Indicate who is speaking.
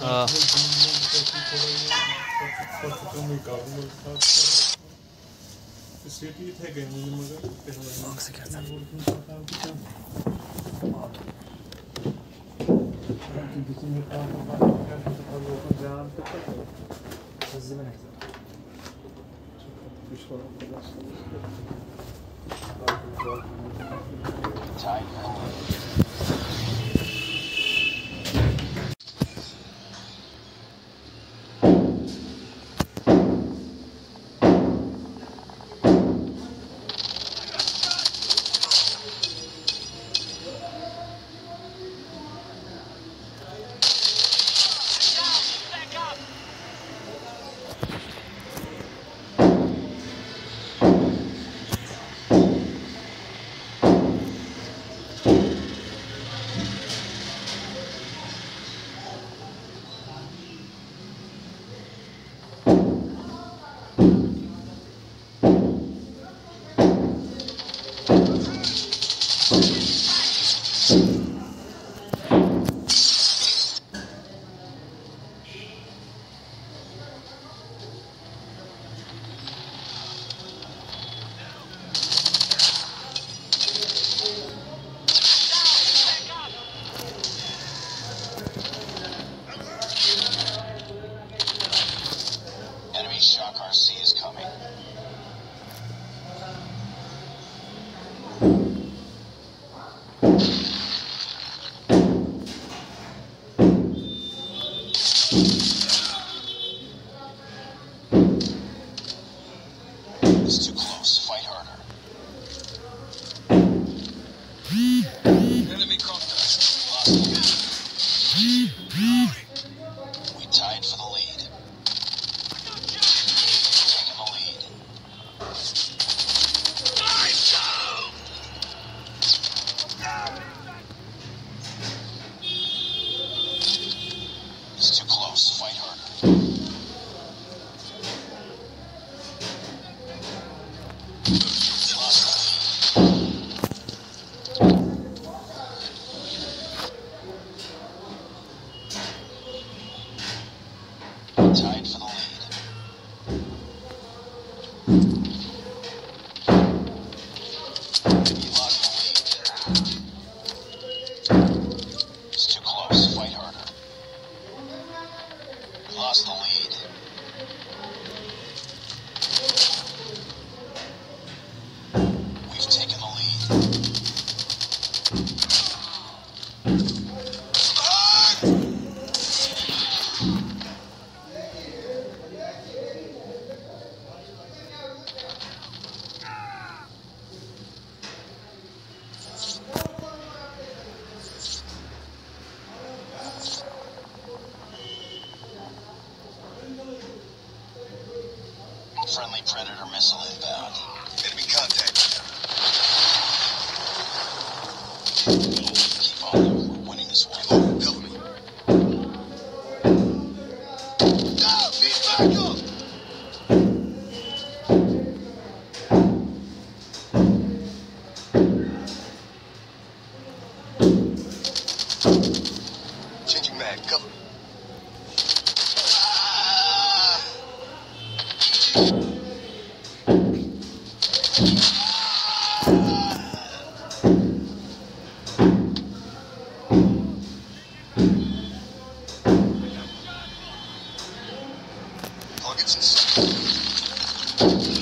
Speaker 1: हाँ Hızlı ben ekledim. Üç falan kadar. Çay. City Cross. Thanks. Predator missile inbound. Enemy contact. Keep on. We're winning this one. Help me. Go! Be back up! Changing mag, cover Ah! Francis.